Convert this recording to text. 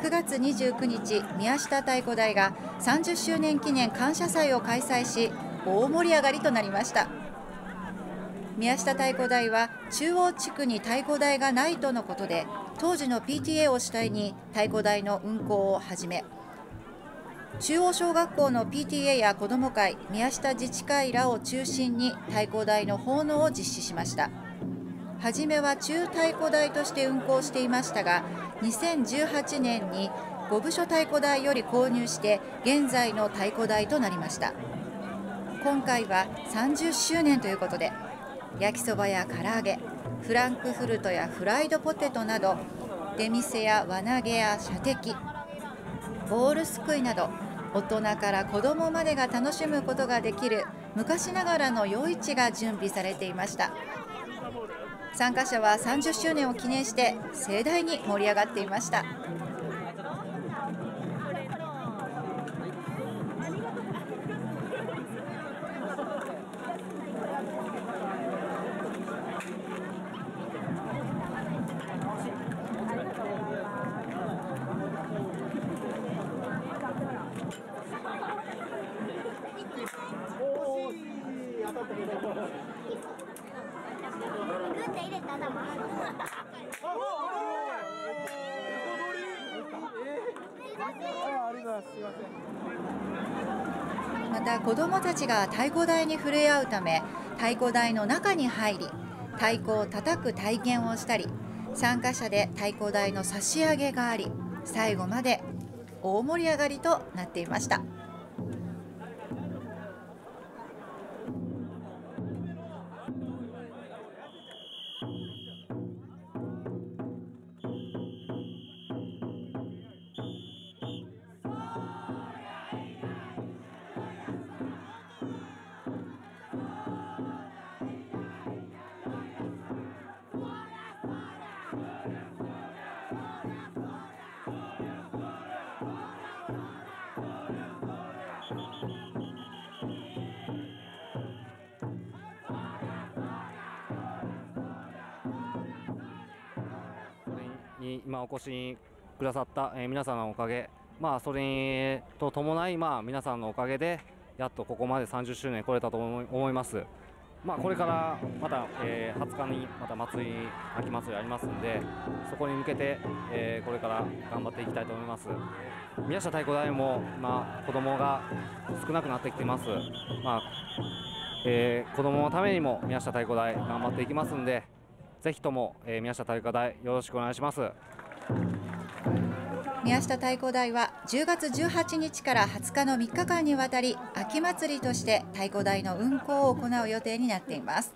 9月29日宮下太鼓台が30周年記念感謝祭を開催し大盛り上がりとなりました。宮下太鼓台は中央地区に太鼓台がないとのことで当時の PTA を主体に太鼓台の運行を始め中央小学校の PTA や子ども会宮下自治会らを中心に太鼓台の奉納を実施しました。初めは中太鼓台として運行していましたが2018年に五部所太鼓台より購入して現在の太鼓台となりました。今回は30周年ということで焼きそばや唐揚げフランクフルトやフライドポテトなど出店や輪投げや射的ボールすくいなど大人から子どもまでが楽しむことができる昔ながらの夜市が準備されていました。参加者は30周年を記念して盛大に盛り上がっていました。また子どもたちが太鼓台に触れ合うため太鼓台の中に入り太鼓を叩く体験をしたり参加者で太鼓台の差し上げがあり最後まで大盛り上がりとなっていました。に今お越しくださった、えー皆さんのおかげ、まあ、それとともない、まあ、皆さんのおかげでやっとここまで30周年来れたと思い思います。まあ、これからまた、えー20日にまた祭り秋祭りありますんでそこに向けて、えーこれから頑張っていきたいと思います宮下太鼓台も、まあ、子供が少なくなってきてます、まあえー子供のためにも宮下太鼓台頑張っていきますんでぜひとも、えー宮下太鼓台よろしくお願いします。宮下太鼓台は10月18日から20日の3日間にわたり秋祭りとして太鼓台の運行を行う予定になっています。